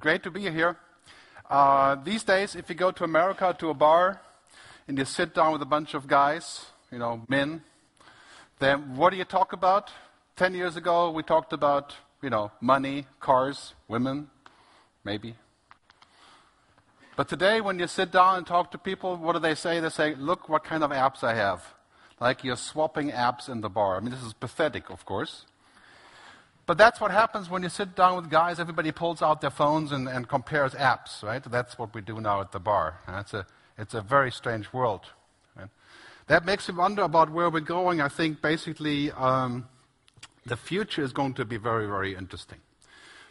great to be here. Uh, these days, if you go to America to a bar and you sit down with a bunch of guys, you know, men, then what do you talk about? Ten years ago, we talked about, you know, money, cars, women, maybe. But today, when you sit down and talk to people, what do they say? They say, look what kind of apps I have. Like you're swapping apps in the bar. I mean, this is pathetic, of course. But that's what happens when you sit down with guys. Everybody pulls out their phones and, and compares apps, right? That's what we do now at the bar. It's a, it's a very strange world. That makes me wonder about where we're going. I think basically um, the future is going to be very, very interesting.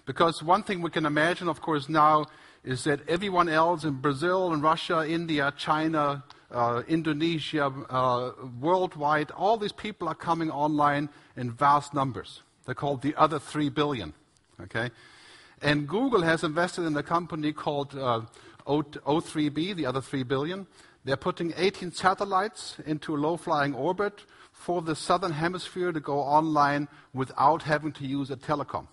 Because one thing we can imagine, of course, now is that everyone else in Brazil and Russia, India, China, uh, Indonesia, uh, worldwide, all these people are coming online in vast numbers. They're called the other 3 billion. Okay? And Google has invested in a company called uh, O3b, the other 3 billion. They're putting 18 satellites into a low flying orbit for the southern hemisphere to go online without having to use a telecom.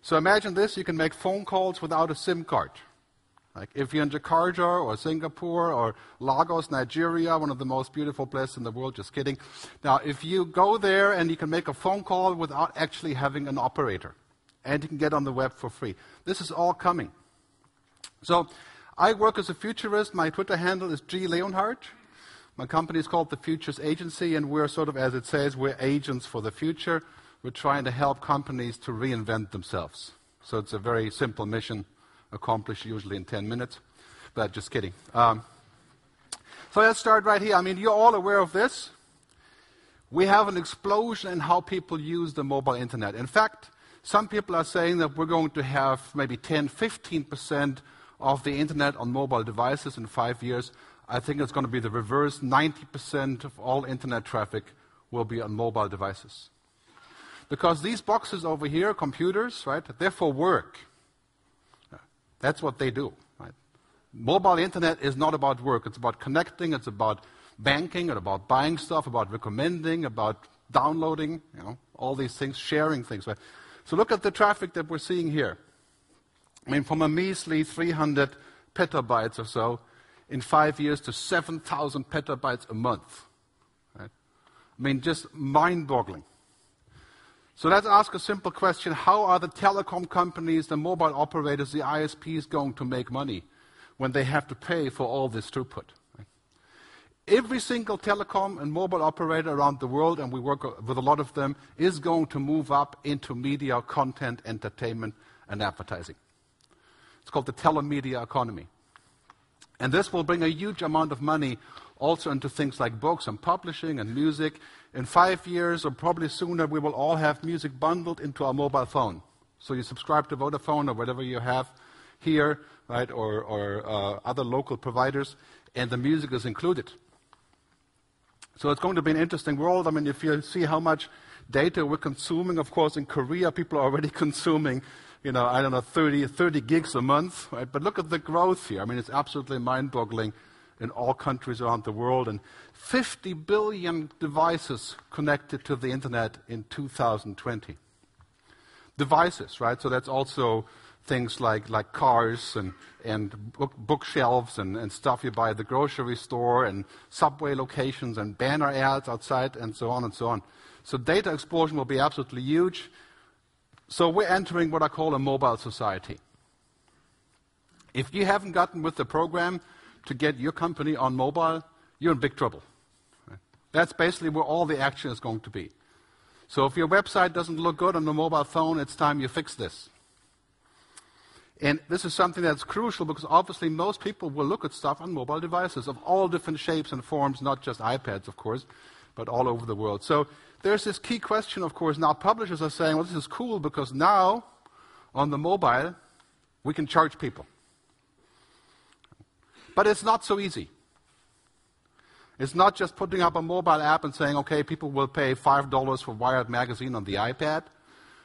So imagine this you can make phone calls without a SIM card. Like if you're in Jakarta or Singapore or Lagos, Nigeria, one of the most beautiful places in the world, just kidding. Now, if you go there and you can make a phone call without actually having an operator, and you can get on the web for free. This is all coming. So, I work as a futurist. My Twitter handle is G. Leonhard. My company is called the Futures Agency, and we're sort of, as it says, we're agents for the future. We're trying to help companies to reinvent themselves. So it's a very simple mission accomplish usually in 10 minutes. But just kidding. Um, so let's start right here. I mean, you're all aware of this. We have an explosion in how people use the mobile internet. In fact, some people are saying that we're going to have maybe 10, 15% of the internet on mobile devices in five years. I think it's going to be the reverse. 90% of all internet traffic will be on mobile devices. Because these boxes over here, computers, right, they're for work. That's what they do. Right? Mobile internet is not about work. It's about connecting. It's about banking. It's about buying stuff. About recommending. About downloading. You know, all these things, sharing things. Right? So look at the traffic that we're seeing here. I mean, from a measly 300 petabytes or so in five years to 7,000 petabytes a month. Right? I mean, just mind-boggling. So let's ask a simple question. How are the telecom companies, the mobile operators, the ISPs going to make money when they have to pay for all this throughput? Every single telecom and mobile operator around the world, and we work with a lot of them, is going to move up into media, content, entertainment, and advertising. It's called the telemedia economy. And this will bring a huge amount of money also into things like books and publishing and music in five years, or probably sooner, we will all have music bundled into our mobile phone. So you subscribe to Vodafone or whatever you have here, right, or, or uh, other local providers, and the music is included. So it's going to be an interesting world. I mean, if you see how much data we're consuming, of course, in Korea, people are already consuming, you know, I don't know, 30, 30 gigs a month, right? But look at the growth here. I mean, it's absolutely mind-boggling in all countries around the world, and 50 billion devices connected to the internet in 2020. Devices, right? So that's also things like, like cars and, and book, bookshelves and, and stuff you buy at the grocery store and subway locations and banner ads outside and so on and so on. So data explosion will be absolutely huge. So we're entering what I call a mobile society. If you haven't gotten with the program, to get your company on mobile, you're in big trouble. That's basically where all the action is going to be. So if your website doesn't look good on the mobile phone, it's time you fix this. And this is something that's crucial because obviously most people will look at stuff on mobile devices of all different shapes and forms, not just iPads, of course, but all over the world. So there's this key question, of course. Now publishers are saying, well, this is cool because now on the mobile, we can charge people. But it's not so easy. It's not just putting up a mobile app and saying, okay, people will pay $5 for Wired Magazine on the iPad.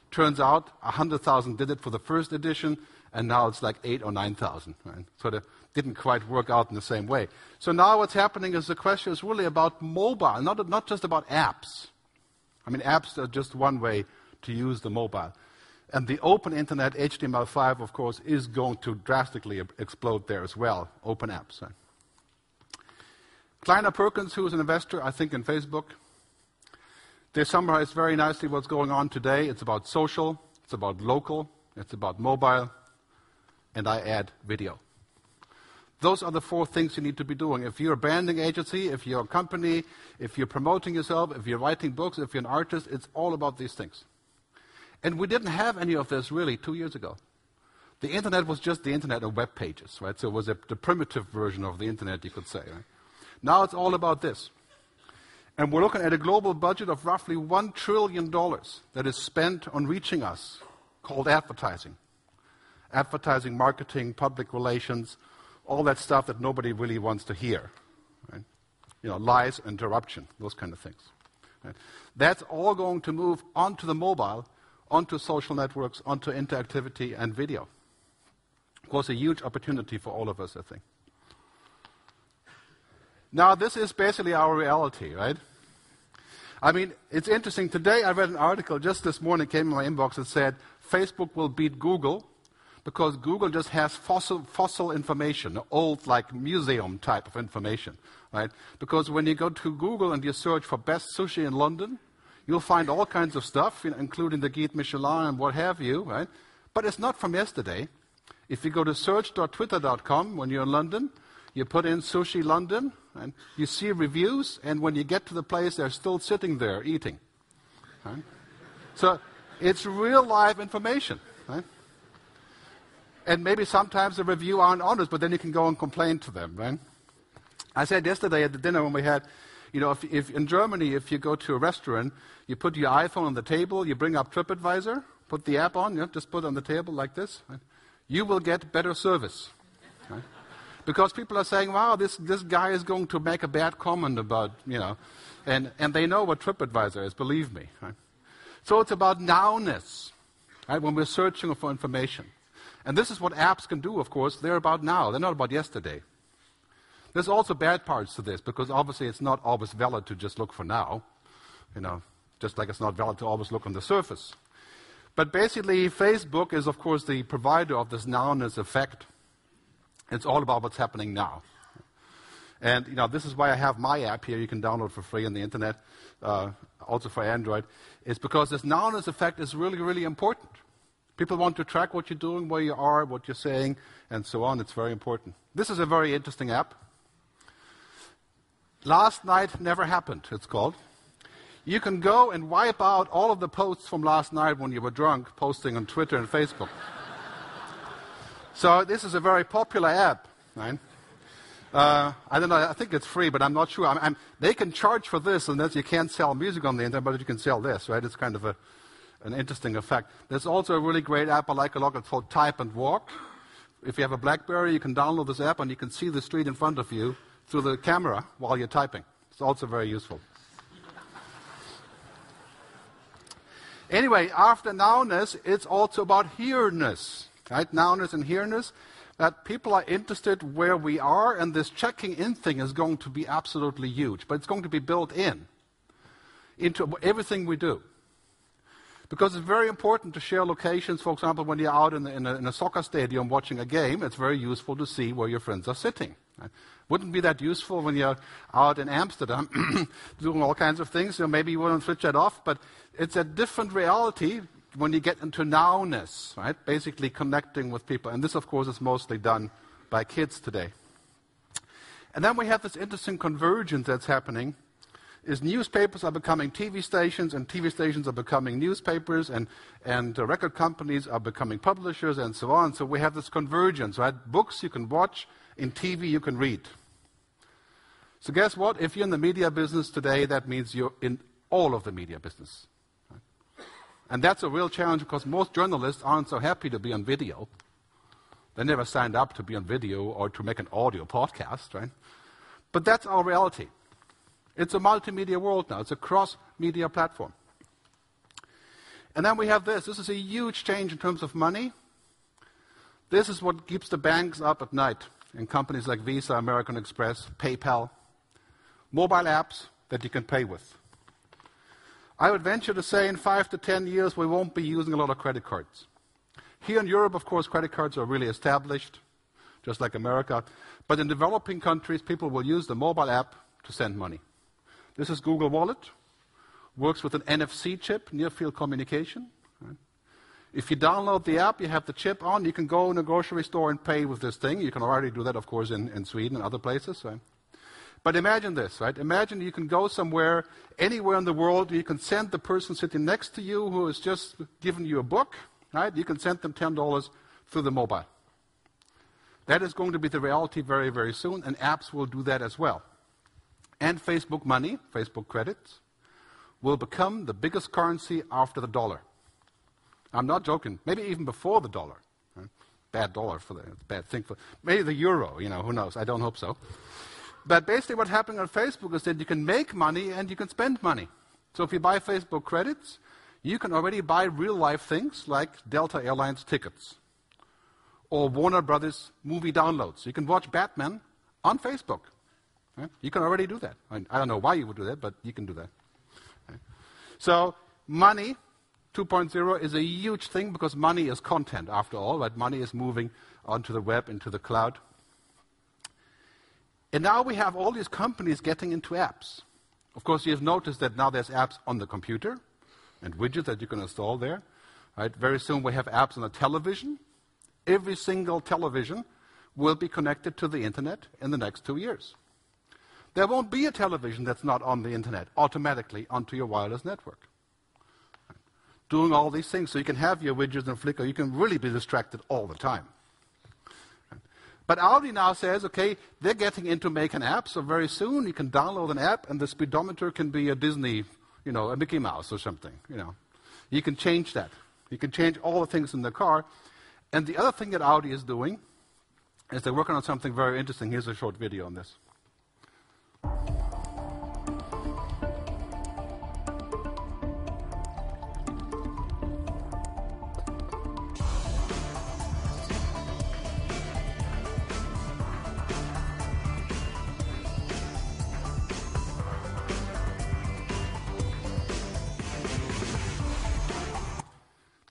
Turns out 100,000 did it for the first edition, and now it's like 8 or 9,000. Right? So it didn't quite work out in the same way. So now what's happening is the question is really about mobile, not, not just about apps. I mean, apps are just one way to use the mobile. And the open internet, HTML5, of course, is going to drastically explode there as well, open apps. Right? Kleiner Perkins, who is an investor, I think, in Facebook, they summarize very nicely what's going on today. It's about social, it's about local, it's about mobile, and I add video. Those are the four things you need to be doing. If you're a branding agency, if you're a company, if you're promoting yourself, if you're writing books, if you're an artist, it's all about these things. And we didn't have any of this really two years ago. The internet was just the internet of web pages, right? So it was a, the primitive version of the internet, you could say. Right? Now it's all about this. And we're looking at a global budget of roughly $1 trillion that is spent on reaching us, called advertising. Advertising, marketing, public relations, all that stuff that nobody really wants to hear. Right? You know, lies, interruption, those kind of things. Right? That's all going to move onto the mobile, onto social networks, onto interactivity and video. Of course, a huge opportunity for all of us, I think. Now, this is basically our reality, right? I mean, it's interesting. Today I read an article just this morning, came in my inbox, that said Facebook will beat Google because Google just has fossil, fossil information, old, like museum type of information, right? Because when you go to Google and you search for best sushi in London, you'll find all kinds of stuff, including the Guide Michelin and what have you, right? But it's not from yesterday. If you go to search.twitter.com when you're in London, you put in sushi London, and you see reviews, and when you get to the place, they're still sitting there eating. Right? So it's real live information. Right? And maybe sometimes the review aren't honest, but then you can go and complain to them, right? I said yesterday at the dinner when we had, you know, if, if in Germany, if you go to a restaurant, you put your iPhone on the table, you bring up TripAdvisor, put the app on, you know, just put it on the table like this, right? you will get better service. Right? Because people are saying, wow, this, this guy is going to make a bad comment about, you know, and, and they know what TripAdvisor is, believe me. Right? So it's about nowness, right, when we're searching for information. And this is what apps can do, of course. They're about now, they're not about yesterday. There's also bad parts to this because obviously it's not always valid to just look for now, you know, just like it's not valid to always look on the surface. But basically, Facebook is, of course, the provider of this nowness effect. It's all about what's happening now. And you know, this is why I have my app here. You can download for free on the internet, uh, also for Android. It's because this nowness effect is really, really important. People want to track what you're doing, where you are, what you're saying, and so on. It's very important. This is a very interesting app. Last night never happened, it's called. You can go and wipe out all of the posts from last night when you were drunk, posting on Twitter and Facebook. so this is a very popular app, right? Uh, I don't know. I think it's free, but I'm not sure. I'm, I'm, they can charge for this, and that's you can't sell music on the internet, but you can sell this, right? It's kind of a an interesting effect. There's also a really great app I like a lot. It's called Type and Walk. If you have a BlackBerry, you can download this app and you can see the street in front of you through the camera while you're typing. It's also very useful. anyway, after nowness, it's also about hearness. Right? Nowness and hearness. That people are interested where we are, and this checking in thing is going to be absolutely huge. But it's going to be built in into everything we do. Because it's very important to share locations. For example, when you're out in, the, in, a, in, a, soccer stadium watching a game, it's very useful to see where your friends are sitting. Right? Wouldn't be that useful when you're out in Amsterdam doing all kinds of things. You know, maybe you wouldn't switch that off, but it's a different reality when you get into nowness, right? Basically connecting with people. And this, of course, is mostly done by kids today. And then we have this interesting convergence that's happening is newspapers are becoming TV stations, and TV stations are becoming newspapers, and, and uh, record companies are becoming publishers, and so on. So we have this convergence, right? Books you can watch, in TV you can read. So guess what? If you're in the media business today, that means you're in all of the media business. Right? And that's a real challenge because most journalists aren't so happy to be on video. They never signed up to be on video or to make an audio podcast, right? But that's our reality. It's a multimedia world now. It's a cross-media platform. And then we have this. This is a huge change in terms of money. This is what keeps the banks up at night in companies like Visa, American Express, PayPal. Mobile apps that you can pay with. I would venture to say in five to ten years we won't be using a lot of credit cards. Here in Europe, of course, credit cards are really established, just like America. But in developing countries, people will use the mobile app to send money. This is Google Wallet. Works with an NFC chip, near field communication. If you download the app, you have the chip on, you can go in a grocery store and pay with this thing. You can already do that, of course, in, in Sweden and other places. Right? But imagine this, right? Imagine you can go somewhere, anywhere in the world, you can send the person sitting next to you who has just given you a book, right? You can send them $10 through the mobile. That is going to be the reality very, very soon, and apps will do that as well. And Facebook money, Facebook credits, will become the biggest currency after the dollar. I'm not joking. Maybe even before the dollar. Bad dollar for the bad thing for maybe the euro. You know, who knows? I don't hope so. But basically, what's happening on Facebook is that you can make money and you can spend money. So if you buy Facebook credits, you can already buy real life things like Delta Airlines tickets or Warner Brothers movie downloads. You can watch Batman on Facebook. Right? You can already do that. I, I, don't know why you would do that, but you can do that. Right? So money 2.0 is a huge thing because money is content after all, right? Money is moving onto the web, into the cloud. And now we have all these companies getting into apps. Of course, you have noticed that now there's apps on the computer and widgets that you can install there. Right? Very soon we have apps on the television. Every single television will be connected to the internet in the next two years. There won't be a television that's not on the internet automatically onto your wireless network. Doing all these things so you can have your widgets and Flickr, you can really be distracted all the time. But Audi now says, okay, they're getting into making apps, so very soon you can download an app and the speedometer can be a Disney, you know, a Mickey Mouse or something, you know. You can change that. You can change all the things in the car. And the other thing that Audi is doing is they're working on something very interesting. Here's a short video on this.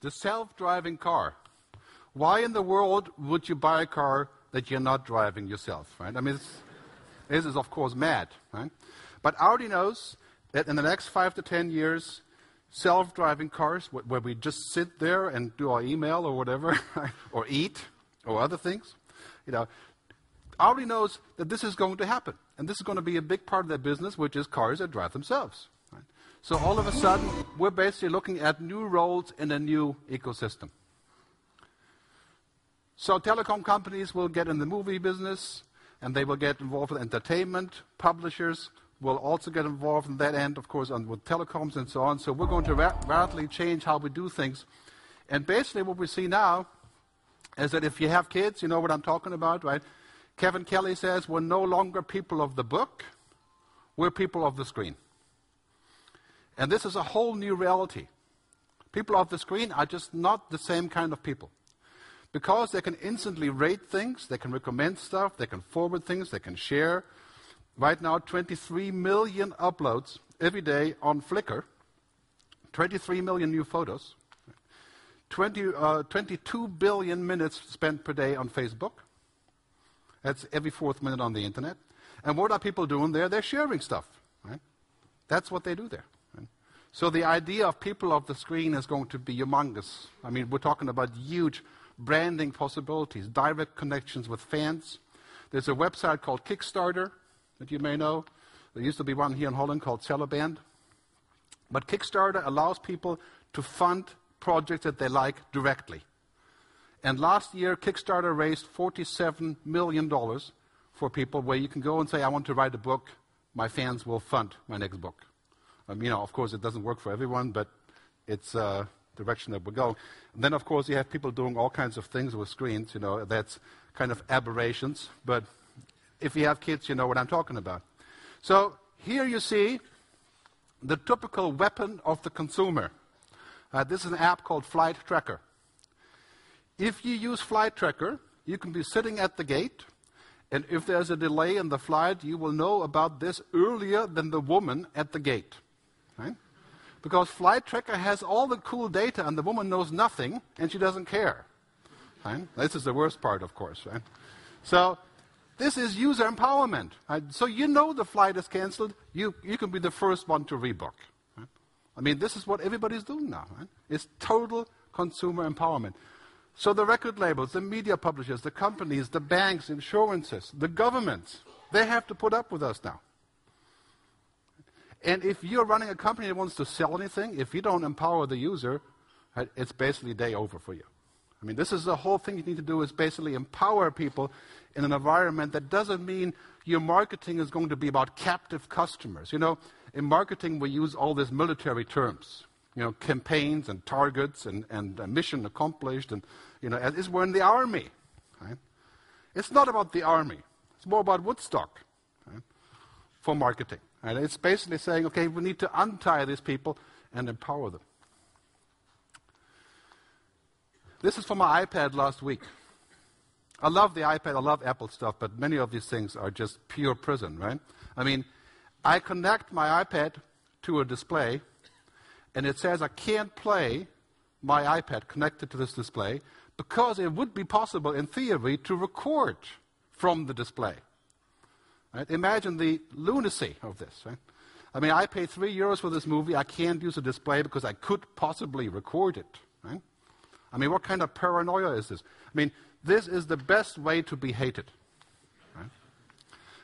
The self driving car. Why in the world would you buy a car that you're not driving yourself, right? I mean, this is, of course, mad, right? But Audi knows that in the next five to ten years, self driving cars, where we just sit there and do our email or whatever, or eat, or other things, you know, Audi knows that this is going to happen. And this is going to be a big part of their business, which is cars that drive themselves. So all of a sudden, we're basically looking at new roles in a new ecosystem. So telecom companies will get in the movie business, and they will get involved with entertainment. Publishers will also get involved in that end, of course, on, with telecoms and so on. So we're going to ra- radically change how we do things. And basically what we see now is that if you have kids, you know what I'm talking about, right? Kevin Kelly says we're no longer people of the book, we're people of the screen. And this is a whole new reality. People of the screen are just not the same kind of people. Because they can instantly rate things, they can recommend stuff, they can forward things, they can share. Right now, 23 million uploads every day on Flickr, 23 million new photos, 20, uh, 22 billion minutes spent per day on Facebook. That's every fourth minute on the internet. And what are people doing there? They're sharing stuff. Right? That's what they do there. So the idea of people off the screen is going to be humongous. I mean, we're talking about huge branding possibilities, direct connections with fans. There's a website called Kickstarter that you may know. There used to be one here in Holland called Sellaband. But Kickstarter allows people to fund projects that they like directly. And last year, Kickstarter raised $47 million for people where you can go and say, I want to write a book. My fans will fund my next book. Um, you know, of course, it doesn't work for everyone, but it's uh, direction that we're going. And then, of course, you have people doing all kinds of things with screens. You know, that's kind of aberrations. But if you have kids, you know what I'm talking about. So here you see the typical weapon of the consumer. Uh, this is an app called Flight Tracker. If you use Flight Tracker, you can be sitting at the gate and if there's a delay in the flight, you will know about this earlier than the woman at the gate. Right? Because Flight Tracker has all the cool data and the woman knows nothing and she doesn't care. Right? This is the worst part, of course. Right? So this is user empowerment. Right? So you know the flight is canceled, you, you can be the first one to rebook. Right? I mean, this is what everybody's doing now. It's total consumer empowerment. So the record labels, the media publishers, the companies, the banks, insurances, the governments, they have to put up with us now. And if you're running a company that wants to sell anything, if you don't empower the user, it's basically day over for you. I mean, this is the whole thing you need to do is basically empower people in an environment that doesn't mean your marketing is going to be about captive customers. You know, in marketing we use all these military terms you know, campaigns and targets and, and uh, mission accomplished. And, you know, as we're in the army. Right? It's not about the army. It's more about Woodstock right? for marketing. And it's basically saying, okay, we need to untie these people and empower them. This is from my iPad last week. I love the iPad, I love Apple stuff, but many of these things are just pure prison, right? I mean, I connect my iPad to a display, and it says I can't play my iPad connected to this display because it would be possible, in theory, to record from the display. Right? Imagine the lunacy of this. Right? I mean, I paid three euros for this movie. I can't use a display because I could possibly record it. Right? I mean, what kind of paranoia is this? I mean, this is the best way to be hated. Right?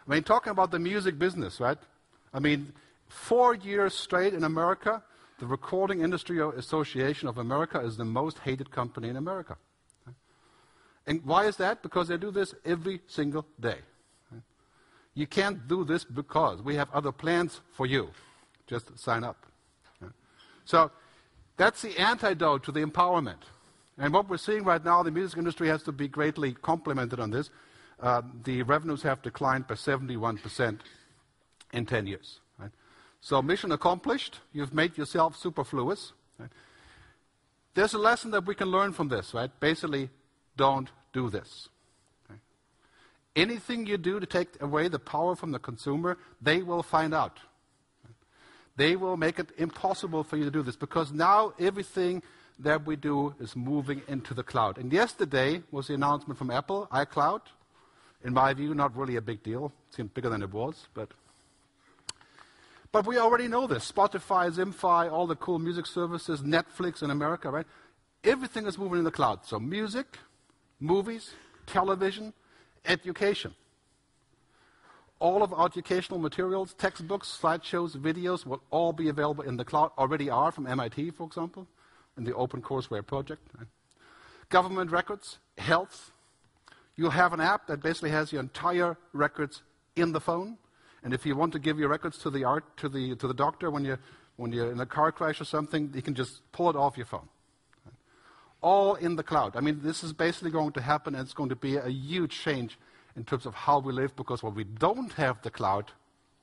I mean, talking about the music business, right? I mean, four years straight in America, the Recording Industry Association of America is the most hated company in America. And why is that? Because they do this every single day. You can't do this because we have other plans for you. Just sign up. So that's the antidote to the empowerment. And what we're seeing right now, the music industry has to be greatly complimented on this. Uh, the revenues have declined by 71% in 10 years. So mission accomplished. You've made yourself superfluous. Right? There's a lesson that we can learn from this, right? Basically, don't do this. Anything you do to take away the power from the consumer, they will find out. They will make it impossible for you to do this because now everything that we do is moving into the cloud. And yesterday was the announcement from Apple, iCloud. In my view, not really a big deal. It seemed bigger than it was, but but we already know this. Spotify, Simfy, all the cool music services, Netflix in America, right? Everything is moving in the cloud. So music, movies, television, education. All of our educational materials, textbooks, slideshows, videos will all be available in the cloud, already are from MIT, for example, in the OpenCourseware project. Government records, health. You'll have an app that basically has your entire records in the phone. And if you want to give your records to the, art, to the, to the doctor when, you, when you're in a car crash or something, you can just pull it off your phone. All in the cloud. I mean, this is basically going to happen, and it's going to be a huge change in terms of how we live, because when we don't have the cloud,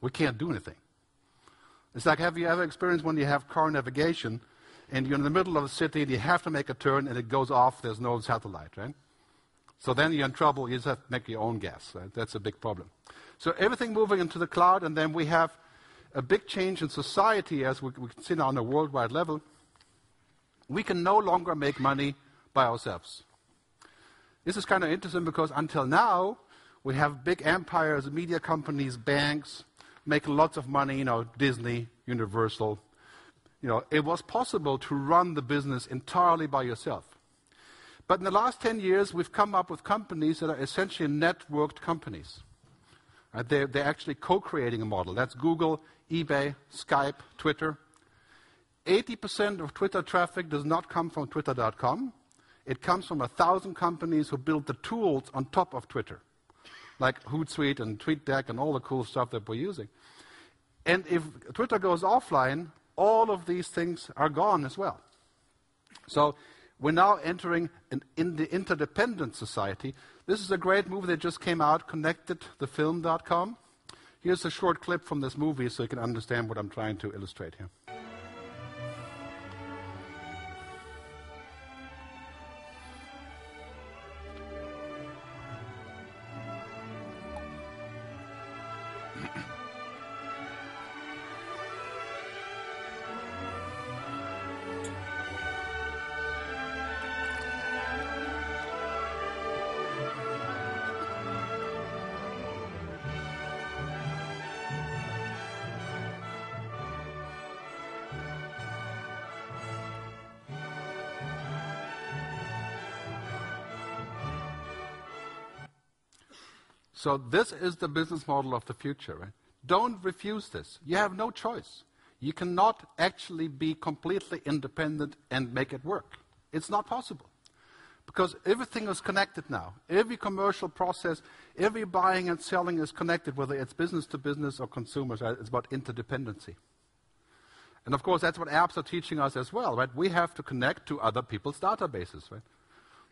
we can't do anything. It's like, have you ever experienced when you have car navigation, and you're in the middle of a city, and you have to make a turn, and it goes off, there's no satellite, right? So then you're in trouble, you just have to make your own gas. Right? That's a big problem. So everything moving into the cloud, and then we have a big change in society as we, we can see now on a worldwide level. We can no longer make money by ourselves. This is kind of interesting because until now, we have big empires, media companies, banks, making lots of money, you know, Disney, Universal. You know, it was possible to run the business entirely by yourself. But in the last 10 years, we've come up with companies that are essentially networked companies. Uh, they're, they're actually co-creating a model. That's Google, eBay, Skype, Twitter. 80% of Twitter traffic does not come from twitter.com. It comes from a thousand companies who build the tools on top of Twitter, like Hootsuite and TweetDeck and all the cool stuff that we're using. And if Twitter goes offline, all of these things are gone as well. So we're now entering an in the interdependent society this is a great movie that just came out, Connected, connectedthefilm.com. Here's a short clip from this movie so you can understand what I'm trying to illustrate here. So this is the business model of the future. Right? Don't refuse this. You have no choice. You cannot actually be completely independent and make it work. It's not possible. Because everything is connected now. Every commercial process, every buying and selling is connected, whether it's business to business or consumers. Right? It's about interdependency. And of course, that's what apps are teaching us as well, right? We have to connect to other people's databases, right?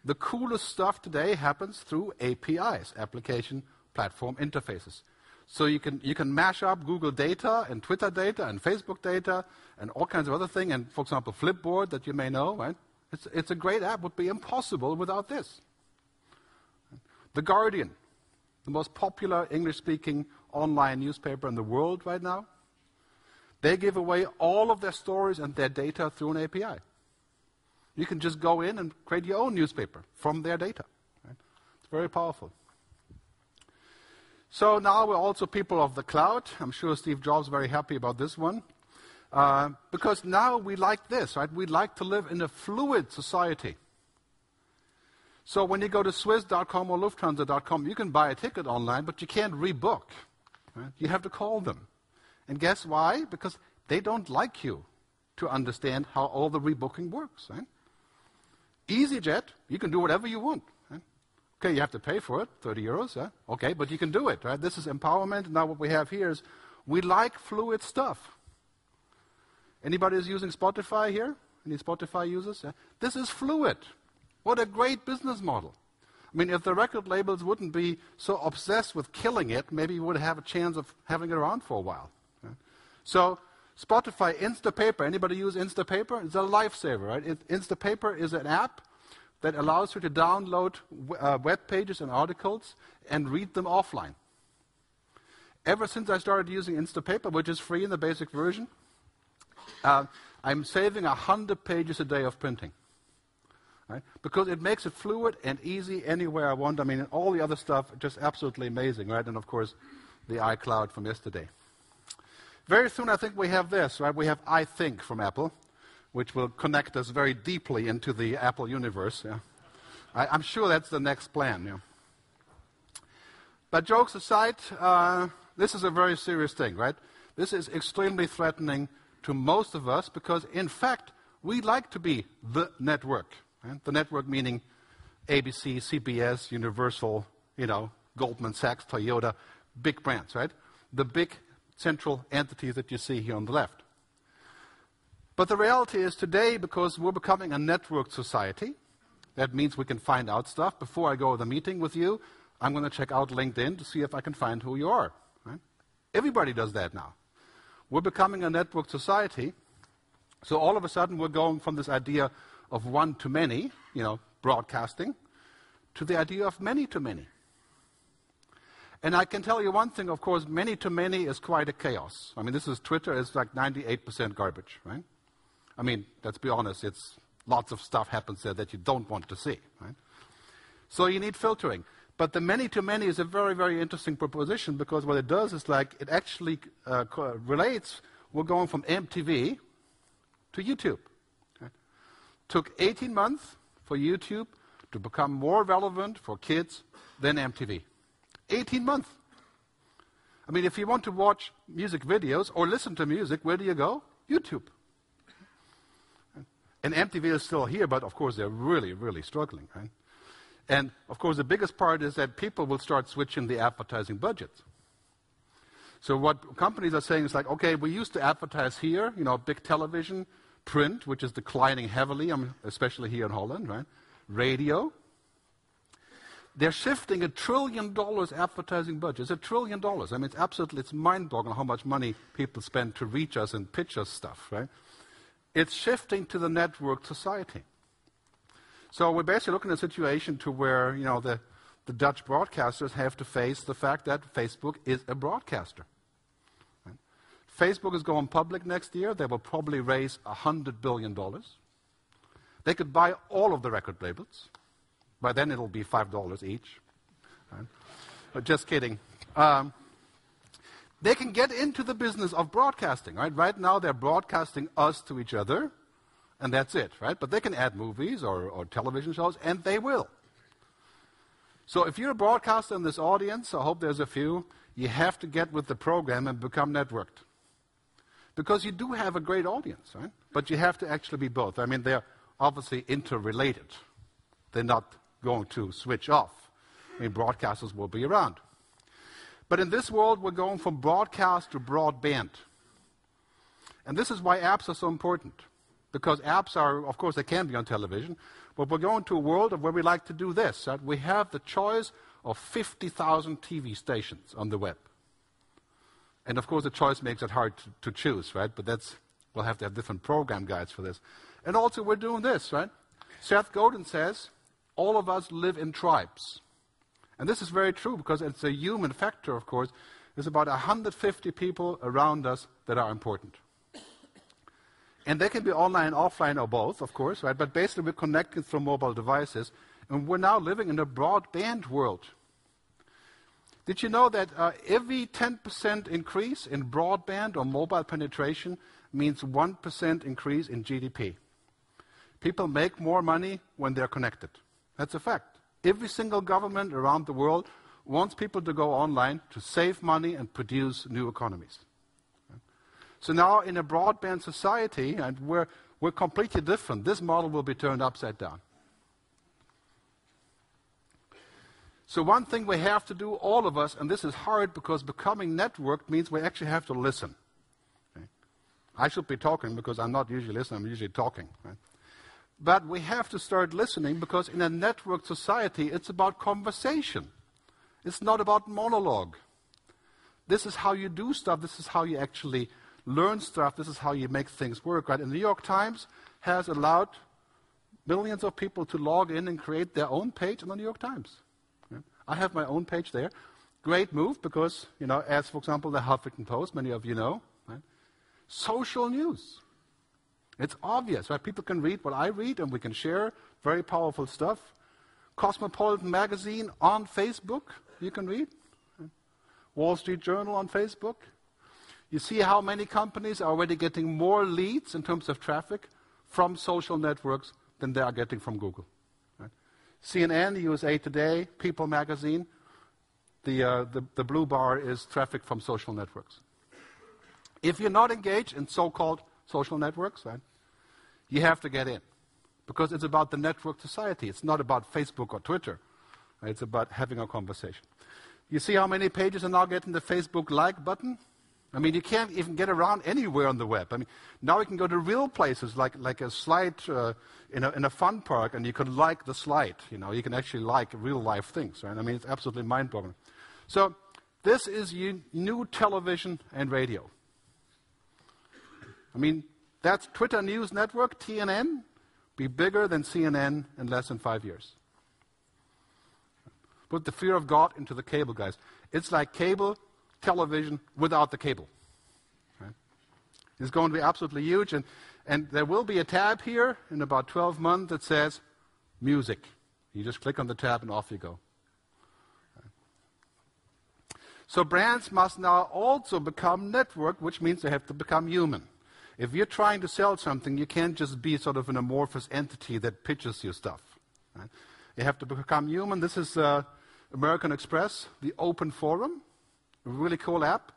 The coolest stuff today happens through APIs, application platform interfaces. So you can, you can mash up Google data and Twitter data and Facebook data and all kinds of other things. And for example, Flipboard that you may know, right? It's, it's a great app, would be impossible without this. The Guardian, the most popular English speaking online newspaper in the world right now, they give away all of their stories and their data through an API. You can just go in and create your own newspaper from their data. Right? It's very powerful. So now we're also people of the cloud. I'm sure Steve Jobs is very happy about this one. Uh, because now we like this, right? We like to live in a fluid society. So when you go to Swiss.com or Lufthansa.com, you can buy a ticket online, but you can't rebook. Right? You have to call them. And guess why? Because they don't like you to understand how all the rebooking works. Right? EasyJet, you can do whatever you want. Right? Okay, you have to pay for it, 30 euros. Yeah? Okay, but you can do it. Right? This is empowerment. Now what we have here is we like fluid stuff. Anybody is using Spotify here? Any Spotify users? Yeah? This is fluid. What a great business model. I mean, if the record labels wouldn't be so obsessed with killing it, maybe you would have a chance of having it around for a while. So Spotify Instapaper, anybody use Instapaper? It's a lifesaver, right? Instapaper is an app that allows you to download uh, web pages and articles and read them offline. Ever since I started using Instapaper, which is free in the basic version, uh, I'm saving 100 pages a day of printing. Right? Because it makes it fluid and easy anywhere I want. I mean, all the other stuff, just absolutely amazing, right? And of course, the iCloud from yesterday. Very soon, I think we have this, right? We have iThink from Apple, which will connect us very deeply into the Apple universe. Yeah? I, am sure that's the next plan. Yeah? But jokes aside, uh, this is a very serious thing, right? This is extremely threatening to most of us because, in fact, we like to be the network. Right? The network meaning ABC, CBS, Universal, you know, Goldman Sachs, Toyota, big brands, right? The big central entities that you see here on the left. But the reality is today, because we're becoming a networked society, that means we can find out stuff. Before I go to the meeting with you, I'm going to check out LinkedIn to see if I can find who you are. Right? Everybody does that now. We're becoming a networked society, so all of a sudden we're going from this idea of one to many, you know, broadcasting, to the idea of many to many. And I can tell you one thing, of course, many to many is quite a chaos. I mean, this is Twitter it's like 98% garbage, right? I mean, let's be honest, it's lots of stuff happens there that you don't want to see, right? So you need filtering. But the many to many is a very, very interesting proposition because what it does is like it actually uh, relates. We're going from MTV to YouTube. Okay? Took 18 months for YouTube to become more relevant for kids than MTV. 18 months. I mean, if you want to watch music videos or listen to music, where do you go? YouTube. And MTV is still here, but of course they're really, really struggling, right? And of course, the biggest part is that people will start switching the advertising budgets. So what companies are saying is like, okay, we used to advertise here, you know, big television, print, which is declining heavily, especially here in Holland, right? Radio, they're shifting a trillion dollars advertising budget. It's a trillion dollars. I mean, it's absolutely, it's mind-boggling how much money people spend to reach us and pitch us stuff, right? It's shifting to the network society. So we're basically looking at a situation to where, you know, the, the Dutch broadcasters have to face the fact that Facebook is a broadcaster. Right? Facebook is going public next year. They will probably raise $100 billion. They could buy all of the record labels. By then it'll be $5 each. Right? But just kidding. Um, they can get into the business of broadcasting, right? Right now they're broadcasting us to each other, and that's it, right? But they can add movies or, or television shows, and they will. So if you're a broadcaster in this audience, I hope there's a few, you have to get with the program and become networked. Because you do have a great audience, right? But you have to actually be both. I mean, they're obviously interrelated. They're not going to switch off. I mean, broadcasters will be around. But in this world, we're going from broadcast to broadband. And this is why apps are so important. Because apps are, of course, they can be on television, but we're going to a world of where we like to do this. Right? We have the choice of 50,000 TV stations on the web. And of course, the choice makes it hard to, to, choose, right? But that's, we'll have to have different program guides for this. And also, we're doing this, right? Seth Godin says, all of us live in tribes. And this is very true because it's a human factor, of course. There's about 150 people around us that are important. And they can be online, offline, or both, of course, right? But basically, we're connected through mobile devices. And we're now living in a broadband world. Did you know that uh, every 10% increase in broadband or mobile penetration means 1% increase in GDP? People make more money when they're connected. That's a fact. Every single government around the world wants people to go online to save money and produce new economies. So now in a broadband society, and we're, we're completely different, this model will be turned upside down. So one thing we have to do, all of us, and this is hard because becoming networked means we actually have to listen. I should be talking because I'm not usually listening, I'm usually talking. Right? But we have to start listening because in a networked society, it's about conversation. It's not about monologue. This is how you do stuff. This is how you actually learn stuff. This is how you make things work, right? And the New York Times has allowed millions of people to log in and create their own page on the New York Times. Yeah? I have my own page there. Great move because, you know, as for example, the Huffington Post, many of you know, right? social news. It's obvious, right? People can read what I read and we can share very powerful stuff. Cosmopolitan magazine on Facebook, you can read. Wall Street Journal on Facebook. You see how many companies are already getting more leads in terms of traffic from social networks than they are getting from Google. CNN, USA Today, People Magazine, the, uh, the, the blue bar is traffic from social networks. If you're not engaged in so called social networks, right, you have to get in because it's about the network society. It's not about Facebook or Twitter. It's about having a conversation. You see how many pages are now getting the Facebook like button? I mean, you can't even get around anywhere on the web. I mean, now you can go to real places like, like a slide uh, in, a, in a fun park and you can like the slide. You know, you can actually like real life things, right? I mean, it's absolutely mind boggling. So, this is new television and radio. I mean, that's Twitter News Network, TNN, be bigger than CNN in less than five years. Put the fear of God into the cable, guys. It's like cable television without the cable. Right? It's going to be absolutely huge. And, and there will be a tab here in about 12 months that says music. You just click on the tab and off you go. So brands must now also become network, which means they have to become human. If you're trying to sell something, you can't just be sort of an amorphous entity that pitches you stuff. Right? You have to become human. This is uh, American Express, the open forum. A really cool app.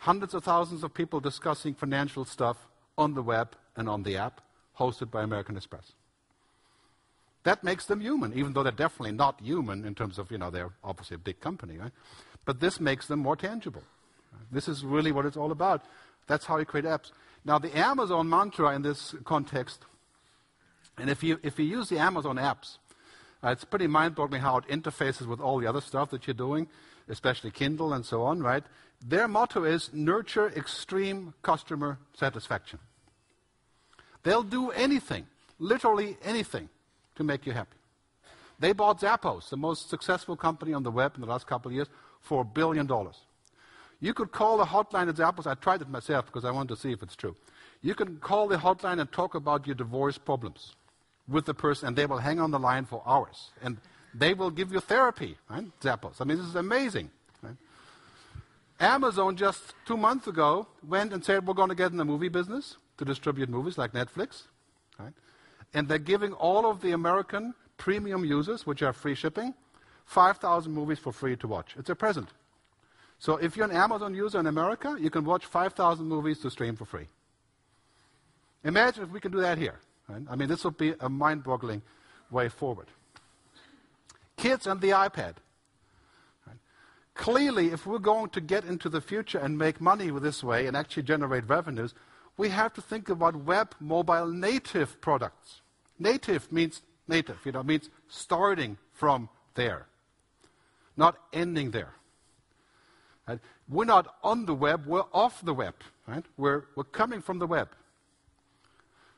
Hundreds of thousands of people discussing financial stuff on the web and on the app, hosted by American Express. That makes them human, even though they're definitely not human in terms of, you know, they're obviously a big company, right? But this makes them more tangible. This is really what it's all about. That's how you create apps. Now, the Amazon mantra in this context, and if you, if you use the Amazon apps, uh, it's pretty mind boggling how it interfaces with all the other stuff that you're doing especially Kindle and so on, right? Their motto is nurture extreme customer satisfaction. They'll do anything, literally anything, to make you happy. They bought Zappos, the most successful company on the web in the last couple of years, for a billion dollars. You could call the hotline at Zappos. I tried it myself because I wanted to see if it's true. You can call the hotline and talk about your divorce problems with the person, and they will hang on the line for hours. And they will give you therapy, right? Zappos. I mean, this is amazing. Right? Amazon just two months ago went and said, we're going to get in the movie business to distribute movies like Netflix. Right? And they're giving all of the American premium users, which are free shipping, 5,000 movies for free to watch. It's a present. So if you're an Amazon user in America, you can watch 5,000 movies to stream for free. Imagine if we can do that here. Right? I mean, this would be a mind boggling way forward. Kids and the iPad. Clearly, if we're going to get into the future and make money this way and actually generate revenues, we have to think about web mobile native products. Native means native, you know, means starting from there, not ending there. Right? We're not on the web, we're off the web. Right? We're, we're coming from the web.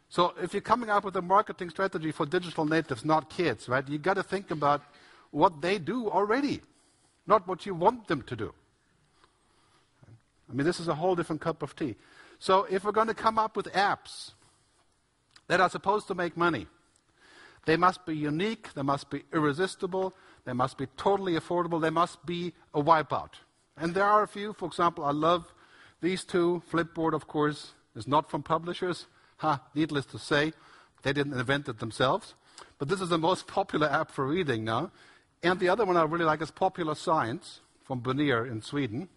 So if you're coming up with a marketing strategy for digital natives, not kids, right, you got to think about what they do already, not what you want them to do. I mean, this is a whole different cup of tea. So if we're going to come up with apps that are supposed to make money, they must be unique, they must be irresistible, they must be totally affordable, they must be a wipeout. And there are a few. For example, I love these two. Flipboard, of course, is not from publishers. Ha, needless to say, they didn't invent it themselves. But this is the most popular app for reading now. And the other one I really like is Popular Science from Bonnier in Sweden.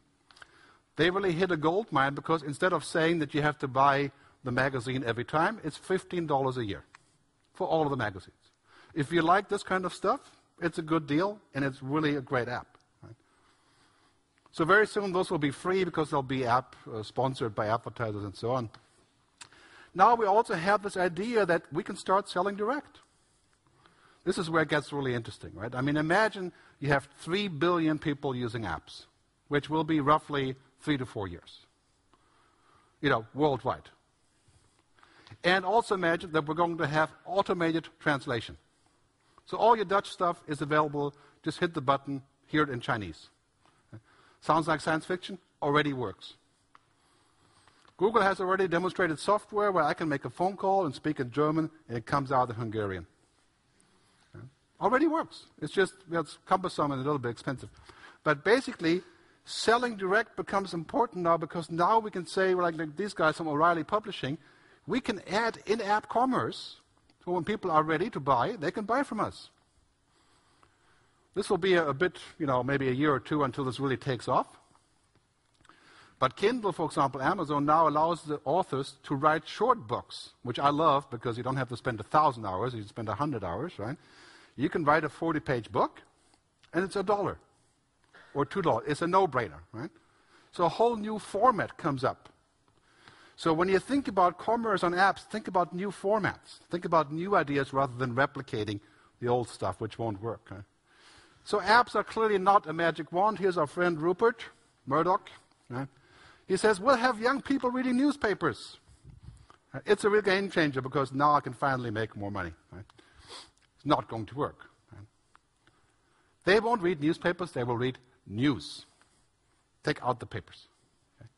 They really hit a gold mine because instead of saying that you have to buy the magazine every time, it's $15 a year for all of the magazines. If you like this kind of stuff, it's a good deal and it's really a great app. So very soon those will be free because they'll be app uh, sponsored by advertisers and so on. Now we also have this idea that we can start selling direct. This is where it gets really interesting, right? I mean, imagine you have 3 billion people using apps, which will be roughly three to four years, you know, worldwide. And also imagine that we're going to have automated translation. So all your Dutch stuff is available. Just hit the button, hear it in Chinese. Sounds like science fiction? Already works. Google has already demonstrated software where I can make a phone call and speak in German and it comes out in Hungarian. Already works. It's just it's cumbersome and a little bit expensive. But basically, selling direct becomes important now because now we can say, like, like these guys from O'Reilly Publishing, we can add in app commerce. So when people are ready to buy, they can buy from us. This will be a, a bit, you know, maybe a year or two until this really takes off. But Kindle, for example, Amazon now allows the authors to write short books, which I love because you don't have to spend a thousand hours, you can spend a hundred hours, right? You can write a 40 page book, and it's a dollar or two dollars. It's a no brainer, right? So a whole new format comes up. So when you think about commerce on apps, think about new formats. Think about new ideas rather than replicating the old stuff, which won't work. Right? So apps are clearly not a magic wand. Here's our friend Rupert Murdoch. Right? He says, we'll have young people reading newspapers. Uh, it's a real game changer because now I can finally make more money. Right? It's not going to work. They won't read newspapers, they will read news. Take out the papers. Okay?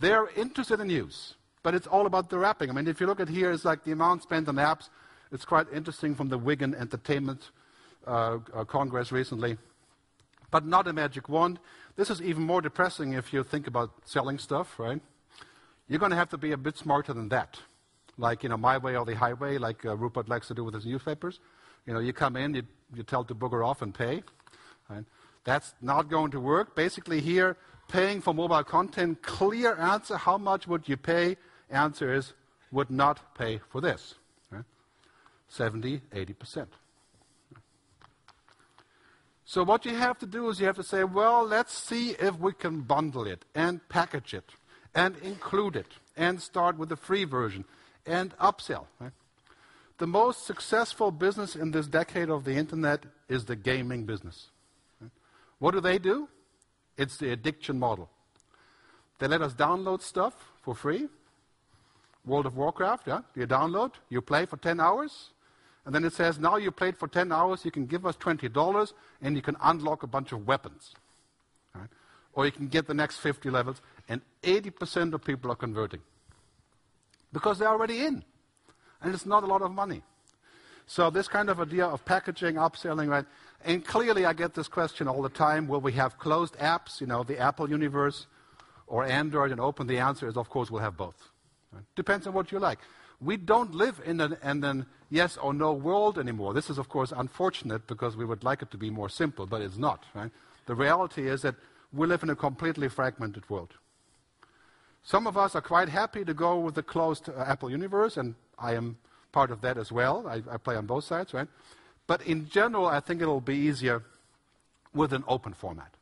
They're interested in news, but it's all about the wrapping. I mean, if you look at here, it's like the amount spent on apps. It's quite interesting from the Wigan Entertainment uh, Congress recently. But not a magic wand. This is even more depressing if you think about selling stuff, right? You're going to have to be a bit smarter than that. Like, you know, my way or the highway, like uh, Rupert likes to do with his newspapers. You know, you come in, you, you tell to booger off and pay. Right? That's not going to work. Basically, here, paying for mobile content, clear answer how much would you pay? Answer is would not pay for this. Right? 70, 80%. So what you have to do is you have to say, well, let's see if we can bundle it and package it and include it and start with the free version and upsell. Right? The most successful business in this decade of the internet is the gaming business. Right? What do they do? It's the addiction model. They let us download stuff for free. World of Warcraft, yeah? You download, you play for 10 hours, and then it says, now you played for 10 hours, you can give us $20 and you can unlock a bunch of weapons. Right? Or you can get the next 50 levels, and 80% of people are converting. Because they're already in. And it's not a lot of money. So this kind of idea of packaging, upselling, right? And clearly I get this question all the time, will we have closed apps, you know, the Apple universe, or Android and open? The answer is, of course, we'll have both. Right? Depends on what you like. We don't live in an, in an yes or no world anymore. This is, of course, unfortunate because we would like it to be more simple, but it's not. Right? The reality is that we live in a completely fragmented world. Some of us are quite happy to go with the closed uh, Apple universe, and I am part of that as well. I, I play on both sides, right? But in general, I think it'll be easier with an open format.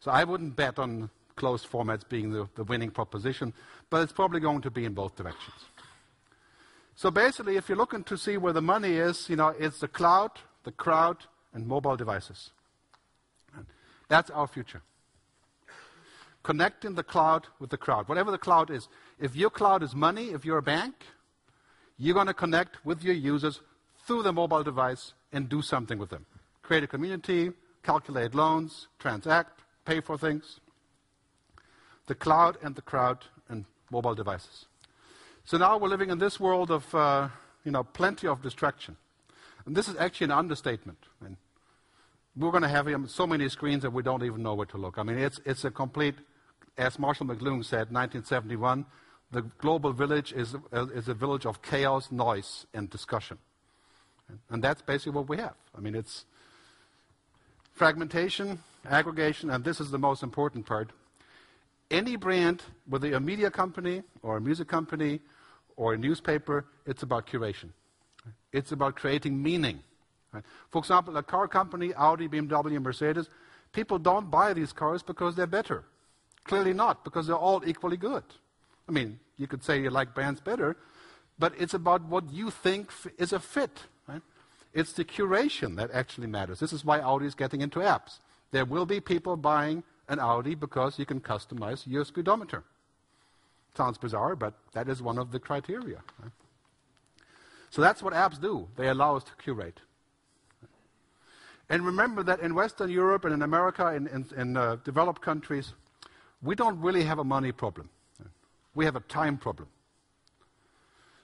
So I wouldn't bet on closed formats being the, the winning proposition, but it's probably going to be in both directions. So basically, if you're looking to see where the money is, you know, it's the cloud, the crowd, and mobile devices. That's our future. Connecting the cloud with the crowd, whatever the cloud is. If your cloud is money, if you're a bank, you're going to connect with your users through the mobile device and do something with them. Create a community, calculate loans, transact, pay for things. The cloud and the crowd and mobile devices. So now we're living in this world of, uh, you know, plenty of distraction. And this is actually an understatement. I mean, we're going to have so many screens that we don't even know where to look. I mean, it's, it's a complete, as Marshall McLuhan said, in 1971, the global village is, uh, is a village of chaos, noise, and discussion. And that's basically what we have. I mean, it's fragmentation, aggregation, and this is the most important part. Any brand, whether a media company or a music company or a newspaper, it's about curation. It's about creating meaning. For example, a car company, Audi, BMW, Mercedes, people don't buy these cars because they're better. Clearly not, because they're all equally good. I mean, you could say you like brands better, but it's about what you think is a fit. Right? It's the curation that actually matters. This is why Audi is getting into apps. There will be people buying an Audi because you can customize your speedometer. Sounds bizarre, but that is one of the criteria. So that's what apps do. They allow us to curate. And remember that in Western Europe and in America, in, in, in uh, developed countries, we don't really have a money problem. We have a time problem.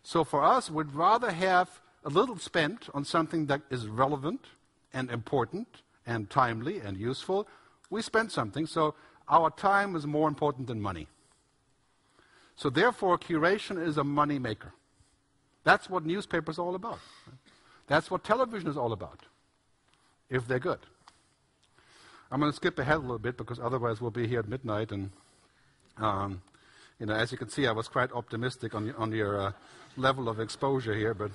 So for us, we'd rather have a little spent on something that is relevant and important and timely and useful. We spend something, so our time is more important than money. So therefore, curation is a money maker. That's what newspapers are all about. That's what television is all about if they're good. I'm going to skip ahead a little bit because otherwise we'll be here at midnight. And um, you know, as you can see, I was quite optimistic on, on your uh, level of exposure here. But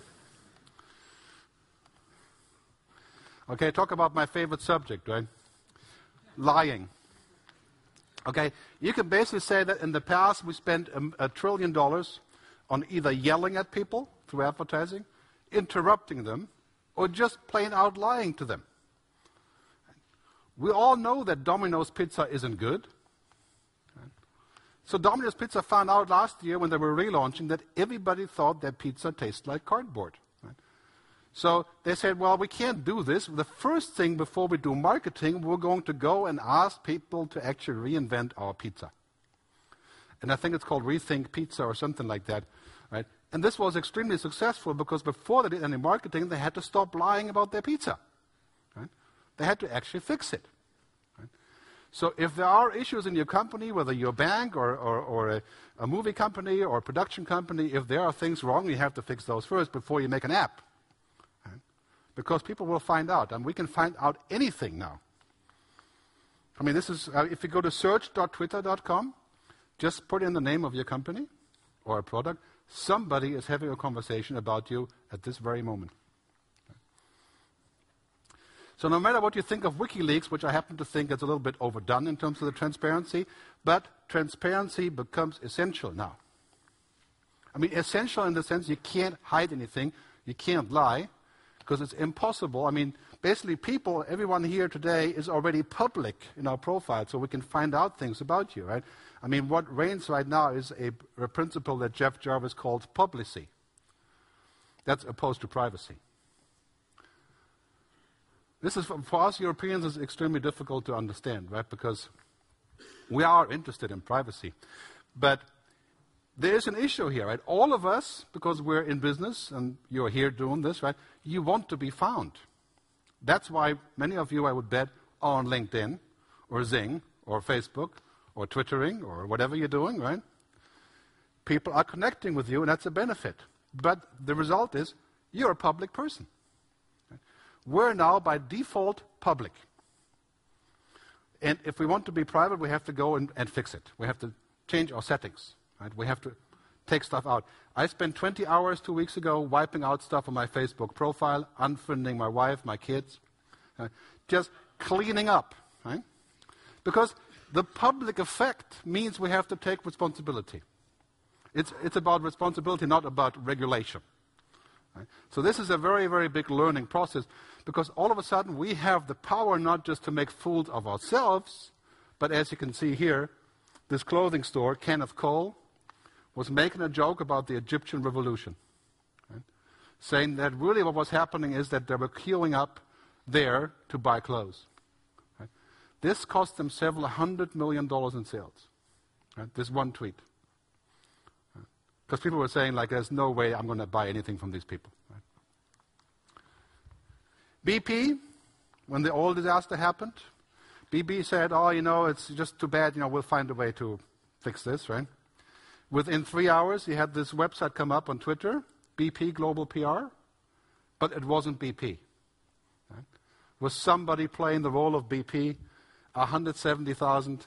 okay, talk about my favorite subject, right? Lying. Okay, you can basically say that in the past we spent a, a trillion dollars on either yelling at people through advertising, interrupting them, or just plain out lying to them. We all know that Domino's Pizza isn't good. So Domino's Pizza found out last year when they were relaunching that everybody thought their pizza tastes like cardboard. So they said, well, we can't do this. The first thing before we do marketing, we're going to go and ask people to actually reinvent our pizza. And I think it's called Rethink Pizza or something like that. Right? And this was extremely successful because before they did any marketing, they had to stop lying about their pizza. They had to actually fix it. Right? So if there are issues in your company, whether you're a bank or, or, or a, a, movie company or a production company, if there are things wrong, you have to fix those first before you make an app. Because people will find out, and we can find out anything now. I mean, this is, uh, if you go to search.twitter.com, just put in the name of your company or a product, somebody is having a conversation about you at this very moment. So no matter what you think of WikiLeaks, which I happen to think is a little bit overdone in terms of the transparency, but transparency becomes essential now. I mean, essential in the sense you can't hide anything, you can't lie, because it's impossible. I mean, basically, people, everyone here today is already public in our profile, so we can find out things about you, right? I mean, what reigns right now is a, a principle that Jeff Jarvis calls publicy. That's opposed to privacy. This is, for us Europeans, is extremely difficult to understand, right? Because we are interested in privacy. But there is an issue here, right? All of us, because we're in business and you're here doing this, right? You want to be found. That's why many of you, I would bet, are on LinkedIn or Xing or Facebook or Twittering or whatever you're doing, right? people are connecting with you, and that's a benefit. But the result is you're a public person. We're now, by default, public. And if we want to be private, we have to go and, and fix it. We have to change our settings. Right? We have to take stuff out. I spent 20 hours two weeks ago wiping out stuff on my Facebook profile, unfriending my wife, my kids, uh, just cleaning up. Right? Because the public effect means we have to take responsibility. It's, it's about responsibility, not about regulation. Right? So this is a very, very big learning process because all of a sudden we have the power not just to make fools of ourselves, but as you can see here, this clothing store, Kenneth Cole, was making a joke about the Egyptian revolution, right? saying that really what was happening is that they were queuing up there to buy clothes. Right? This cost them several hundred million dollars in sales. Right? This one tweet. Because people were saying, like, there's no way I'm going to buy anything from these people. BP, when the oil disaster happened, BP said, oh, you know, it's just too bad, you know, we'll find a way to fix this, right? Within three hours, you had this website come up on Twitter, BP Global PR, but it wasn't BP. Right? Was somebody playing the role of BP? 170,000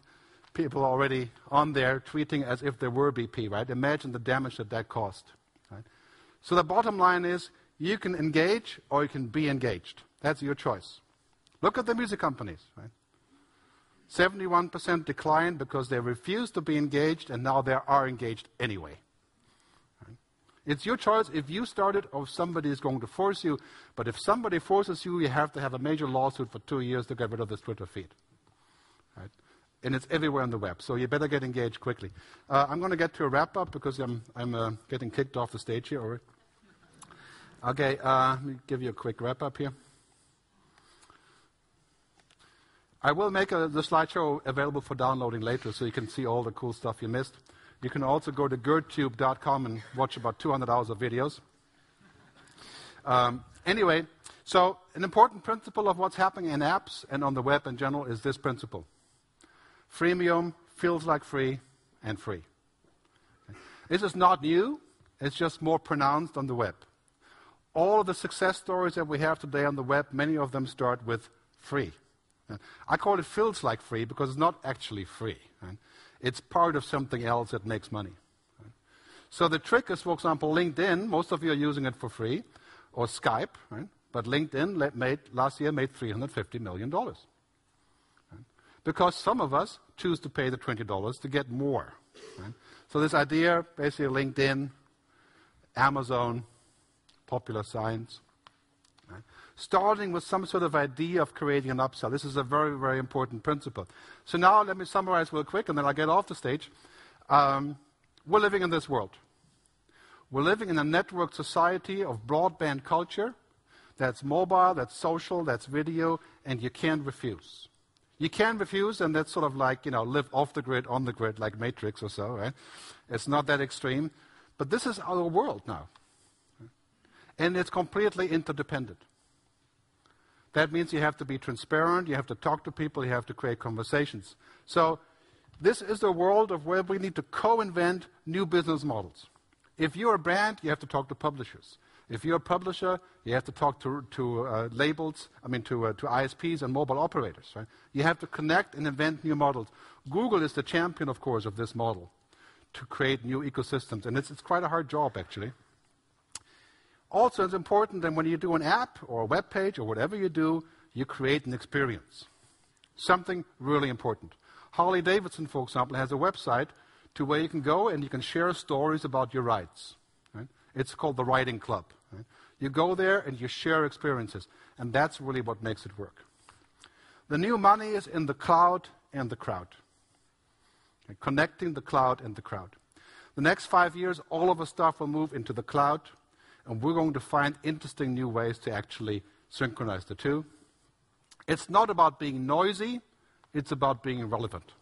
people already on there tweeting as if they were BP, right? Imagine the damage that that caused. Right? So the bottom line is you can engage or you can be engaged. That's your choice. Look at the music companies, right? 71% decline because they refused to be engaged and now they are engaged anyway. It's your choice if you start it or if somebody is going to force you. But if somebody forces you, you have to have a major lawsuit for two years to get rid of this Twitter feed. Right? and it's everywhere on the web. So you better get engaged quickly. Uh, I'm going to get to a wrap up because I'm, I'm uh, getting kicked off the stage here. Okay, uh, let me give you a quick wrap up here. I will make a, the slideshow available for downloading later so you can see all the cool stuff you missed. You can also go to gerdtube.com and watch about 200 hours of videos. Um, anyway, so an important principle of what's happening in apps and on the web in general is this principle. Freemium feels like free and free. This is not new, it's just more pronounced on the web. All of the success stories that we have today on the web, many of them start with free. I call it feels like free because it's not actually free. It's part of something else that makes money. So the trick is, for example, LinkedIn. Most of you are using it for free, or Skype, right? but LinkedIn made, last year made $350 million because some of us choose to pay the $20 to get more. So this idea, basically LinkedIn, Amazon, Popular Science? Starting with some sort of idea of creating an upsell. This is a very, very important principle. So now let me summarize real quick, and then I'll get off the stage. Um, we're living in this world. We're living in a networked society of broadband culture that's mobile, that's social, that's video, and you can't refuse. You can refuse, and that's sort of like, you know, live off the grid, on the grid, like Matrix or so, right? It's not that extreme. But this is our world now. And it's completely interdependent. That means you have to be transparent, you have to talk to people, you have to create conversations. So, this is the world of where we need to co invent new business models. If you're a brand, you have to talk to publishers. If you're a publisher, you have to talk to, to uh, labels, I mean, to, uh, to ISPs and mobile operators. Right? You have to connect and invent new models. Google is the champion, of course, of this model to create new ecosystems. And it's, it's quite a hard job, actually. Also, it's important that when you do an app or a web page or whatever you do, you create an experience. Something really important. Harley Davidson, for example, has a website to where you can go and you can share stories about your rides. Right? It's called the Riding Club. Right? You go there and you share experiences, and that's really what makes it work. The new money is in the cloud and the crowd, okay? connecting the cloud and the crowd. The next five years, all of our stuff will move into the cloud, and we're going to find interesting new ways to actually synchronize the two. It's not about being noisy, it's about being relevant.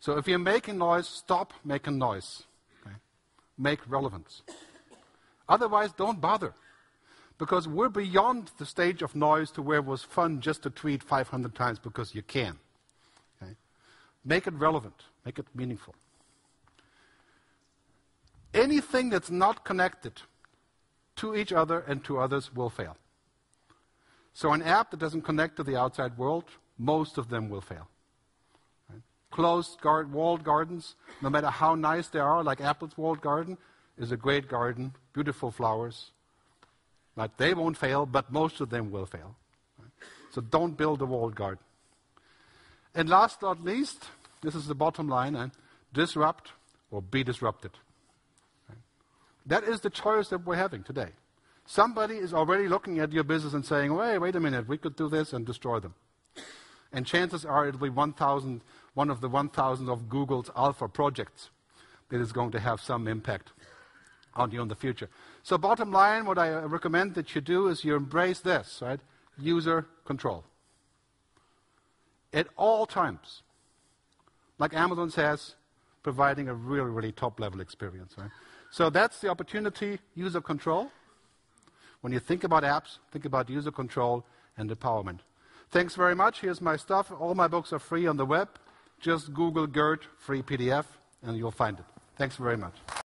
So if you're making noise, stop making noise. Okay? Make relevance. Otherwise, don't bother. Because we're beyond the stage of noise to where it was fun just to tweet 500 times because you can. Okay? Make it relevant, make it meaningful. Anything that's not connected to each other and to others will fail. So an app that doesn't connect to the outside world, most of them will fail. Right? Closed guard, walled gardens, no matter how nice they are, like Apple's walled garden, is a great garden, beautiful flowers. Right? They won't fail, but most of them will fail. Right? So don't build a walled garden. And last but not least, this is the bottom line, and disrupt or be disrupted. That is the choice that we're having today. Somebody is already looking at your business and saying, wait, wait a minute, we could do this and destroy them. And chances are it'll be 1,000, one of the 1,000 of Google's alpha projects that is going to have some impact on you in the future. So bottom line, what I recommend that you do is you embrace this, right? User control. At all times. Like Amazon says, providing a really, really top level experience, right? So that's the opportunity, user control. When you think about apps, think about user control and empowerment. Thanks very much. Here's my stuff. All my books are free on the web. Just Google Gerd free PDF and you'll find it. Thanks very much.